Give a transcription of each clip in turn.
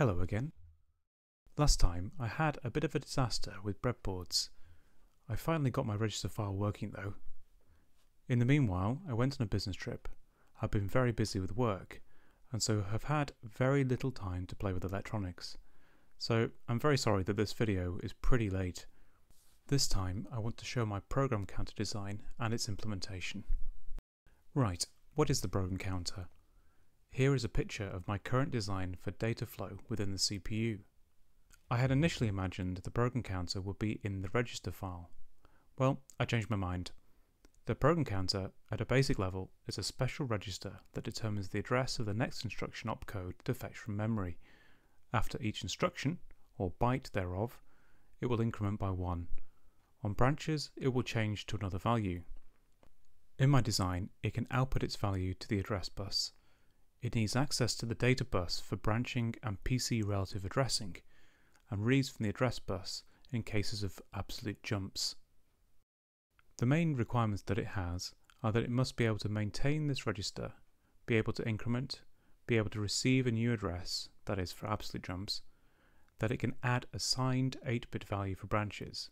Hello again. Last time I had a bit of a disaster with breadboards. I finally got my register file working though. In the meanwhile, I went on a business trip. I've been very busy with work, and so have had very little time to play with electronics. So I'm very sorry that this video is pretty late. This time I want to show my program counter design and its implementation. Right, what is the program counter? Here is a picture of my current design for data flow within the CPU. I had initially imagined the program counter would be in the register file. Well, I changed my mind. The program counter, at a basic level, is a special register that determines the address of the next instruction opcode to fetch from memory. After each instruction, or byte thereof, it will increment by 1. On branches, it will change to another value. In my design, it can output its value to the address bus. It needs access to the data bus for branching and PC relative addressing, and reads from the address bus in cases of absolute jumps. The main requirements that it has are that it must be able to maintain this register, be able to increment, be able to receive a new address, that is for absolute jumps, that it can add a signed 8-bit value for branches,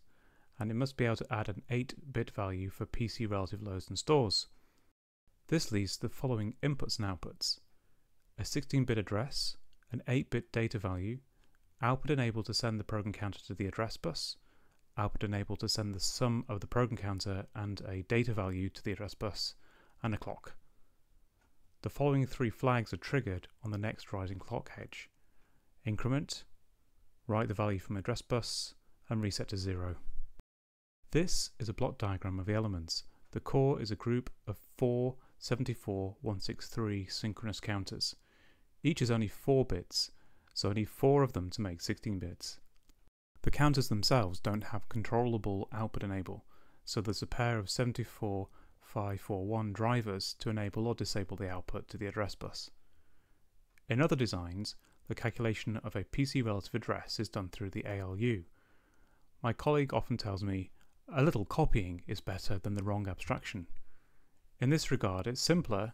and it must be able to add an 8-bit value for PC relative loads and stores. This leads to the following inputs and outputs a 16-bit address, an 8-bit data value, output enabled to send the program counter to the address bus, output enabled to send the sum of the program counter and a data value to the address bus, and a clock. The following three flags are triggered on the next rising clock edge. Increment, write the value from address bus, and reset to zero. This is a block diagram of the elements. The core is a group of four 74163 synchronous counters. Each is only 4 bits, so I need 4 of them to make 16 bits. The counters themselves don't have controllable output enable, so there's a pair of 74541 drivers to enable or disable the output to the address bus. In other designs, the calculation of a PC relative address is done through the ALU. My colleague often tells me, a little copying is better than the wrong abstraction. In this regard, it's simpler,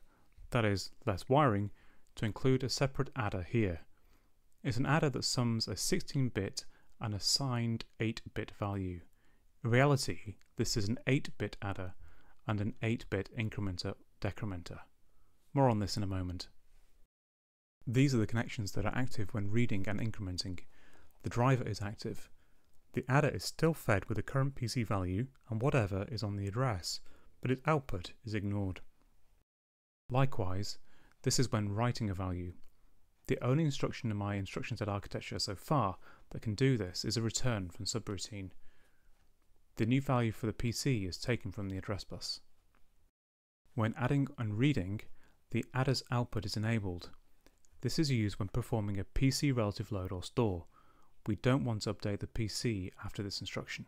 that is, less wiring, to include a separate adder here. It's an adder that sums a 16-bit and a signed 8-bit value. In reality, this is an 8-bit adder and an 8-bit incrementer decrementer. More on this in a moment. These are the connections that are active when reading and incrementing. The driver is active. The adder is still fed with the current PC value and whatever is on the address, but its output is ignored. Likewise, this is when writing a value. The only instruction in my instruction set architecture so far that can do this is a return from subroutine. The new value for the PC is taken from the address bus. When adding and reading, the adder's output is enabled. This is used when performing a PC relative load or store. We don't want to update the PC after this instruction.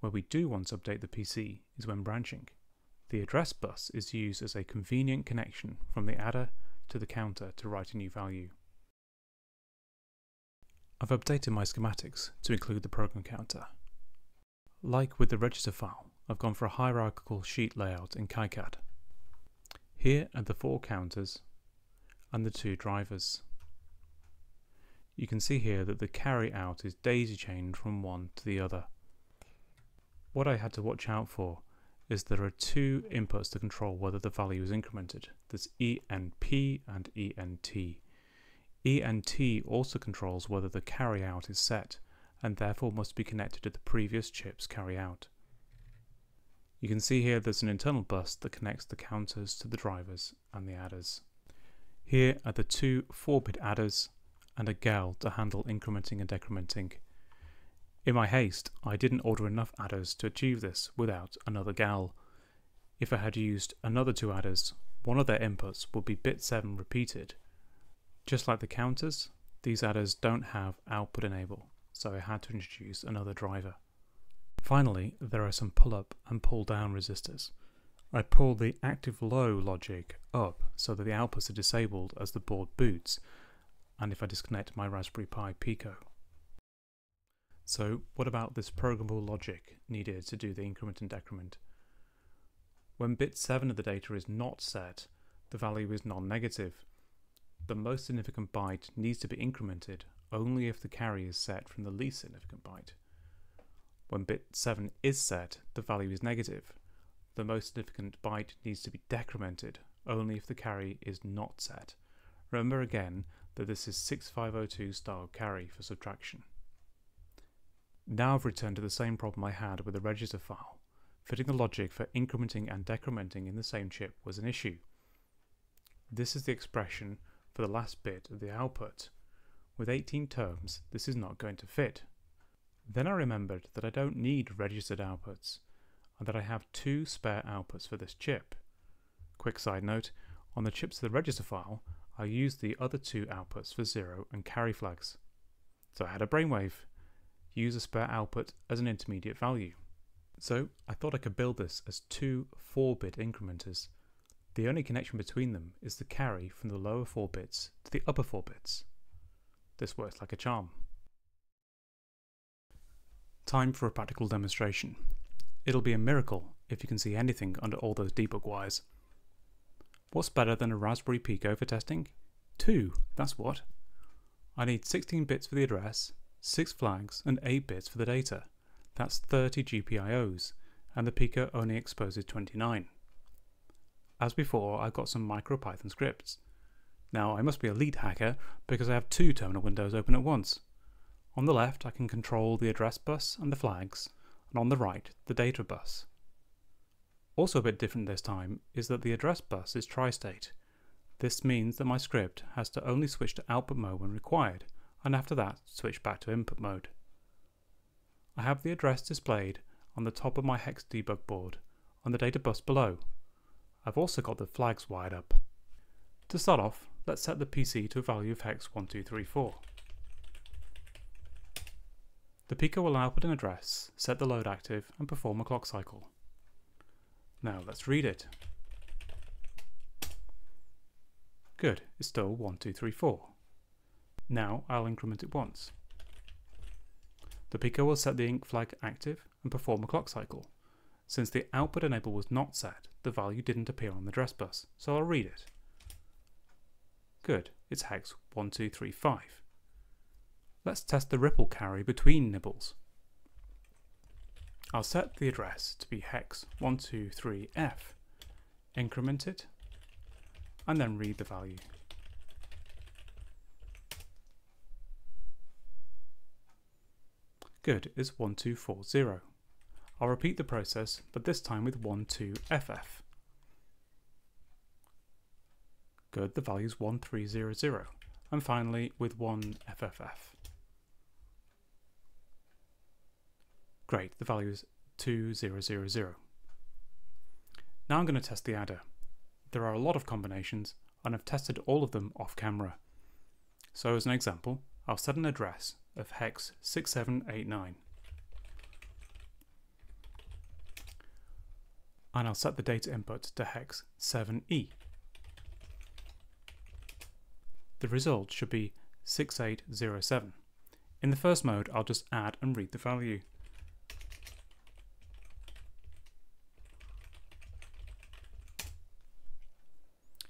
Where we do want to update the PC is when branching. The address bus is used as a convenient connection from the adder to the counter to write a new value. I've updated my schematics to include the program counter. Like with the register file, I've gone for a hierarchical sheet layout in KiCad. Here are the four counters and the two drivers. You can see here that the carry out is daisy chained from one to the other. What I had to watch out for is there are two inputs to control whether the value is incremented. There's ENP and ENT. ENT also controls whether the carry out is set and therefore must be connected to the previous chip's carry out. You can see here there's an internal bus that connects the counters to the drivers and the adders. Here are the two 4-bit adders and a GAL to handle incrementing and decrementing. In my haste, I didn't order enough adders to achieve this without another GAL. If I had used another two adders, one of their inputs would be bit 7 repeated. Just like the counters, these adders don't have output enable, so I had to introduce another driver. Finally, there are some pull up and pull down resistors. I pull the active low logic up so that the outputs are disabled as the board boots, and if I disconnect my Raspberry Pi Pico. So what about this programmable logic needed to do the increment and decrement? When bit 7 of the data is not set, the value is non-negative. the most significant byte needs to be incremented only if the carry is set from the least significant byte. When bit 7 is set, the value is negative. The most significant byte needs to be decremented only if the carry is not set. Remember again that this is 6502 style carry for subtraction. Now I've returned to the same problem I had with the register file. Fitting the logic for incrementing and decrementing in the same chip was an issue. This is the expression for the last bit of the output. With 18 terms, this is not going to fit. Then I remembered that I don't need registered outputs, and that I have two spare outputs for this chip. Quick side note, on the chips of the register file, I used the other two outputs for zero and carry flags. So I had a brainwave, use a spare output as an intermediate value. So I thought I could build this as two 4-bit incrementers. The only connection between them is the carry from the lower 4 bits to the upper 4 bits. This works like a charm. Time for a practical demonstration. It'll be a miracle if you can see anything under all those debug wires. What's better than a Raspberry Pico for testing? Two, that's what. I need 16 bits for the address, 6 flags and 8 bits for the data. That's 30 GPIOs, and the Pico only exposes 29. As before, I've got some MicroPython scripts. Now, I must be a lead hacker because I have two terminal windows open at once. On the left, I can control the address bus and the flags, and on the right, the data bus. Also a bit different this time is that the address bus is tri-state. This means that my script has to only switch to output mode when required, and after that switch back to input mode. I have the address displayed on the top of my hex debug board on the data bus below. I've also got the flags wired up. To start off, let's set the PC to a value of hex 1234. The Pico will output an address, set the load active, and perform a clock cycle. Now let's read it. Good, it's still 1234. Now I'll increment it once. The Pico will set the inc flag active and perform a clock cycle. Since the output enable was not set, the value didn't appear on the address bus, so I'll read it. Good, it's hex 1235. Let's test the ripple carry between nibbles. I'll set the address to be hex 123F, increment it, and then read the value. Good, is 1240. I'll repeat the process, but this time with 12FF. Good, the value is 1300. And finally with 1FFF. Great, the value is 2000. Now I'm going to test the adder. There are a lot of combinations and I've tested all of them off camera. So as an example, I'll set an address of hex 6789 and I'll set the data input to hex 7e. The result should be 6807. In the first mode, I'll just add and read the value.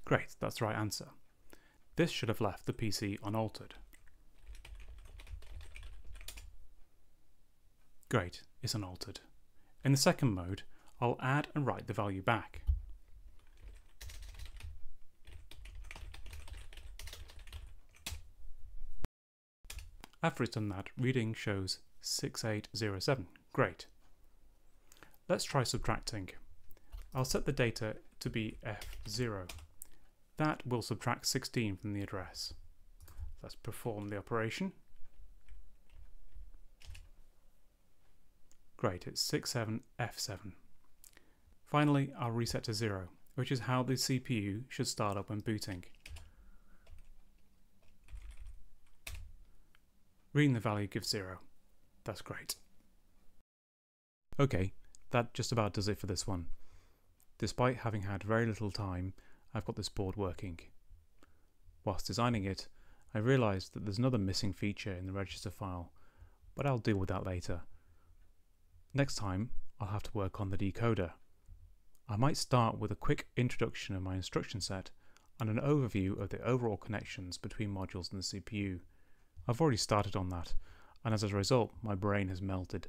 Great, that's the right answer. This should have left the PC unaltered. Great, it's unaltered. In the second mode, I'll add and write the value back. After it's done that, reading shows 6807. Great. Let's try subtracting. I'll set the data to be F0. That will subtract 16 from the address. Let's perform the operation. Great, it's 67F7. Finally, I'll reset to 0, which is how the CPU should start up when booting. Reading the value gives 0. That's great. Okay, that just about does it for this one. Despite having had very little time, I've got this board working. Whilst designing it, I realised that there's another missing feature in the register file, but I'll deal with that later. Next time, I'll have to work on the decoder. I might start with a quick introduction of my instruction set, and an overview of the overall connections between modules in the CPU. I've already started on that, and as a result, my brain has melted.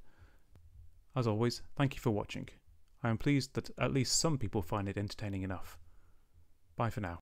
As always, thank you for watching. I am pleased that at least some people find it entertaining enough. Bye for now.